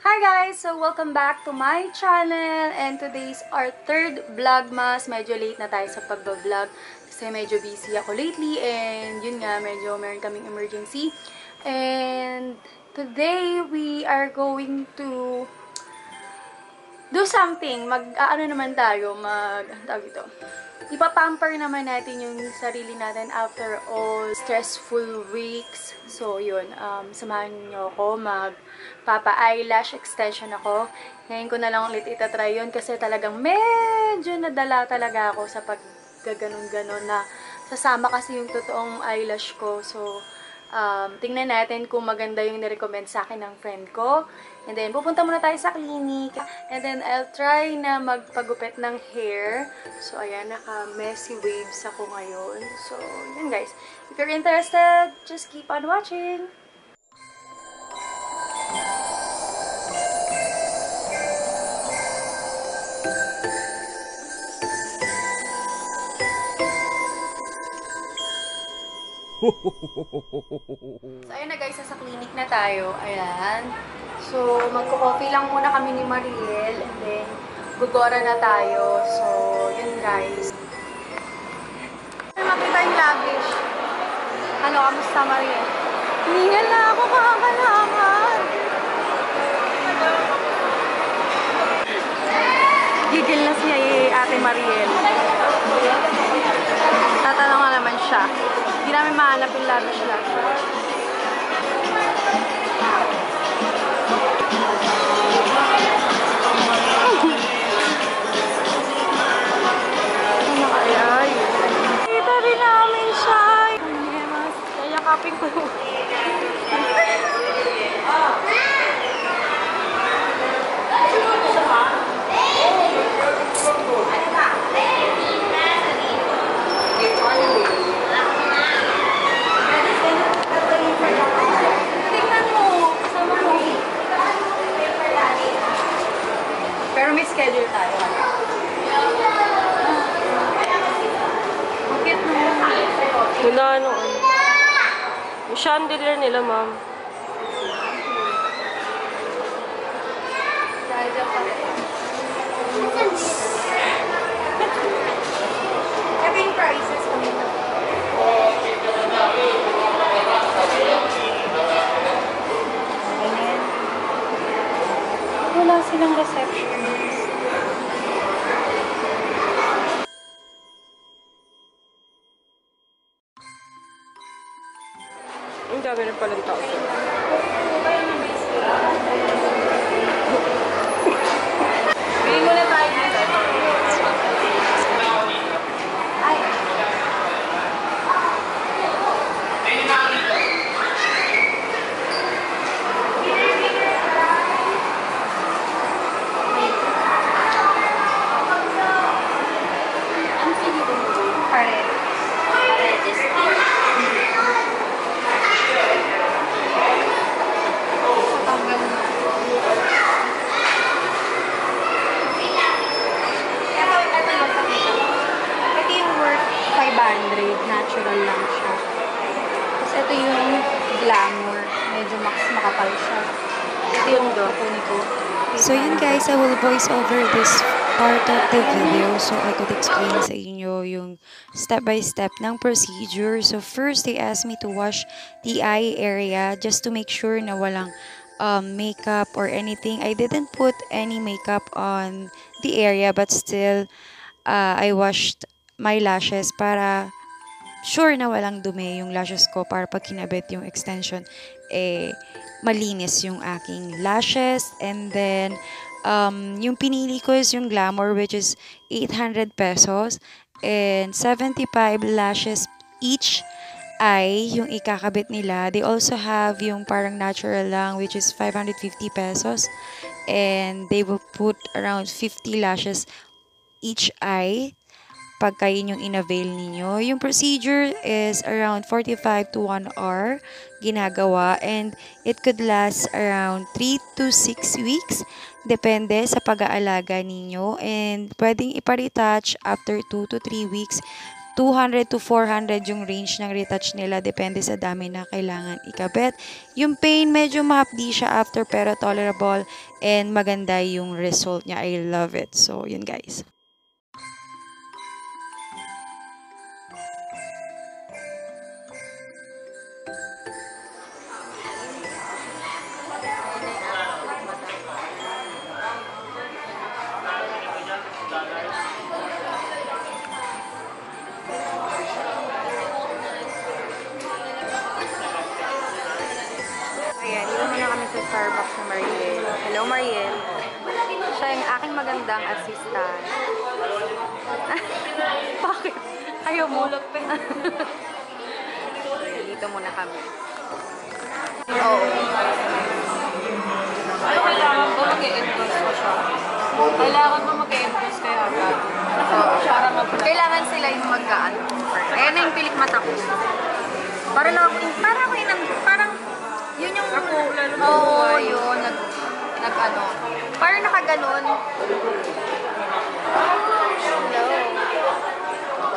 Hi guys! So, welcome back to my channel and today's our third vlogmas. Medyo late na tayo sa pagbablog kasi medyo busy ako lately and yun nga, medyo meron kaming emergency. And today, we are going to do something. Mag, ah, ano naman tayo, mag, ano tawag ito? Ipapamper naman natin yung sarili natin after all stressful weeks. So, yun, um, samahan niyo ako mag papa eyelash extension ako. Ngayon ko na lang ulit itatry yun kasi talagang medyo nadala talaga ako sa paggaganon-ganon na sasama kasi yung totoong eyelash ko. So, um, tingnan natin kung maganda yung nirecommend sa akin ng friend ko. And then, pupunta muna tayo sa clinic. And then, I'll try na magpagupit ng hair. So, ayan, naka-messy waves ako ngayon. So, yun guys. If you're interested, just keep on watching. So, ayun na guys, sa clinic na tayo. Ayan. So, magko-coffee lang muna kami ni Mariel. And then, gugora na tayo. So, yun guys. Ay, makita yung lavish. Ano, kamusta Mariel? Hihingal na ako kakalaman. Gigil na si Ate Mariel. Tatanong siya. Hindi namin mahanap yung lavish kaya? Kita rin namin siya. Yes, yayakapin ko. Tingnan mo, kasama mo. Pero may schedule tayo. Bakit mo? Wala ano. Yung chandelier nila, ma'am. Ito yung prices ko nito. Wala silang receptionist. Ang dami na palang tao. Bili muna tayo dito. Ay. Ang sige ko Pares. Tanggal na. Ito, ito yung pakita ko. Ito yung worth 500. Natural lang siya. Tapos ito yung glamour. Medyo max makapal siya. Ito yung kukunin ko. So yun guys, I will voice over this part of the video so I could explain sa inyo yung step by step ng procedure. So first, they asked me to wash the eye area just to make sure na walang um, makeup or anything. I didn't put any makeup on the area but still uh, I washed my lashes para sure na walang dumi yung lashes ko para pag kinabit yung extension, eh, malinis yung aking lashes. And then, um, yung pinili ko is yung Glamour, which is 800 pesos. And 75 lashes each ay yung ikakabit nila. They also have yung parang natural lang, which is 550 pesos. And they will put around 50 lashes each eye pagka yun yung in-avail ninyo. Yung procedure is around 45 to 1 hour ginagawa and it could last around 3 to 6 weeks depende sa pag-aalaga ninyo and pwedeng ipa-retouch after 2 to 3 weeks 200 to 400 yung range ng retouch nila. Depende sa dami na kailangan ikabit. Yung pain, medyo mahapdi siya after pero tolerable and maganda yung result niya. I love it. So, yun guys. Hello, Mariel. Siya yung aking magandang assistant. Bakit? Ayaw mo? dito muna kami. Oo. Ano kailangan ba mag-i-endorse ko siya? Kailangan ba mag-i-endorse kaya agad? Para Kailangan sila yung magkaan. Ayan na yung pilik mata ko. Para lang ako, parang ako yung, parang, yun yung, Ako, lalo na Oo, ano, parang nakaganon. Hello.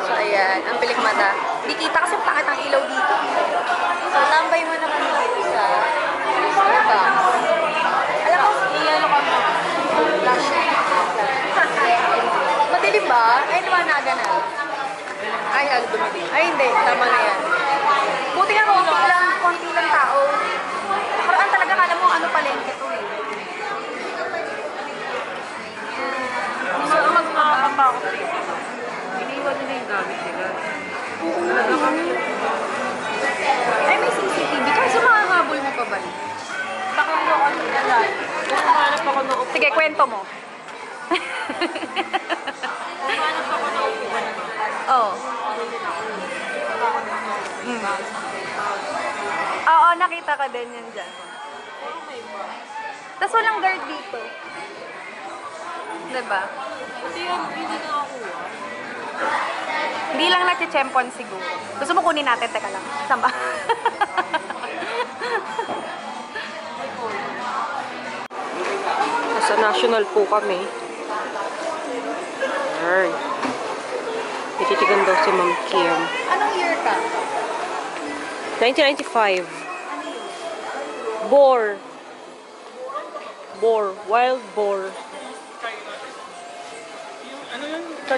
So, ayan, ang pilik mata. Di kita kasi pangit ang ilaw dito. So, tambay mo na kami dito sa Starbucks. Alam mo, Iyalo ka mo. Flash. Madilim ba? Ay, liwanagan na. Ay, dumilim. Ay, hindi. Tama na yan. Buti nga konti lang, konti lang tao. Parang talaga kala mo ano palengke to eh. So, mag makakapakot dito. Iniwan nila yung gamit nila. Talaga kami. Ay, may CCTV. Kaso makakabol mo pa ba? Baka mo ano na lang. Kung hanap ako upuan. Sige, kwento mo. Kung hanap ako upuan. Oo. Mm. Oo, nakita ka din yan dyan. Tapos walang guard dito. Diba? Hindi lang nachichempon siguro. Gusto mo kunin natin? Teka lang. Saan ba? Nasa national po kami. Ay. Ititigan daw si Ma'am Kim. Anong year ka? 1995. Boar. Boar. Wild boar. So,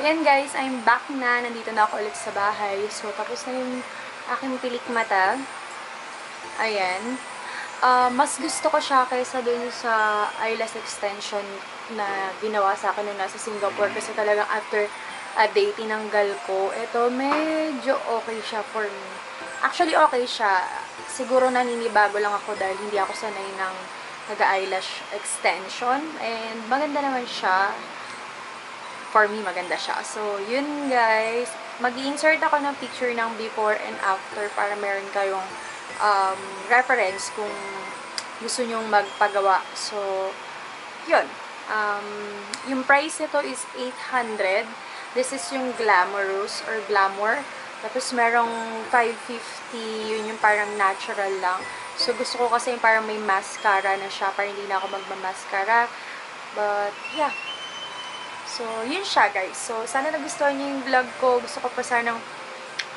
yan guys, I'm back na. Nandito na ako ulit sa bahay. So, tapos na yung aking pilik mata. Ayan. Ah, mas gusto ko siya kaysa dun sa eyelash extension na ginawa sa akin nung nasa Singapore. Kasi talagang after a day, tinanggal ko. Ito, medyo okay siya for me. Actually, okay siya. Siguro naninibago lang ako dahil hindi ako sanay ng nag-eyelash extension. And maganda naman siya for me, maganda siya. So, yun guys. Mag insert ako ng picture ng before and after para meron kayong um, reference kung gusto nyong magpagawa. So, yun. Um, yung price nito is 800. This is yung Glamorous or Glamour. Tapos, merong 550. Yun yung parang natural lang. So, gusto ko kasi yung parang may mascara na siya para hindi na ako magmamascara. But, yeah. So, yun siya guys. So, sana nagustuhan niyo yung vlog ko. Gusto ko pa sanang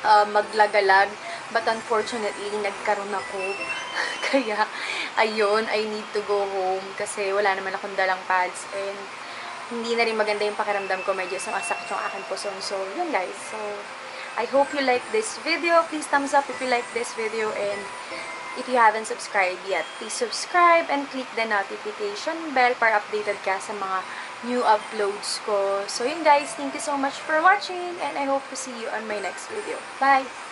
uh, maglagalag. But unfortunately, nagkaroon ako. Kaya, ayun, I need to go home. Kasi wala naman akong dalang pads. And, hindi na rin maganda yung pakiramdam ko. Medyo sumasakit yung aking puson. So, yun guys. So, I hope you like this video. Please thumbs up if you like this video. And, if you haven't subscribed yet, please subscribe and click the notification bell para updated ka sa mga new uploads ko. So yun guys, thank you so much for watching and I hope to see you on my next video. Bye!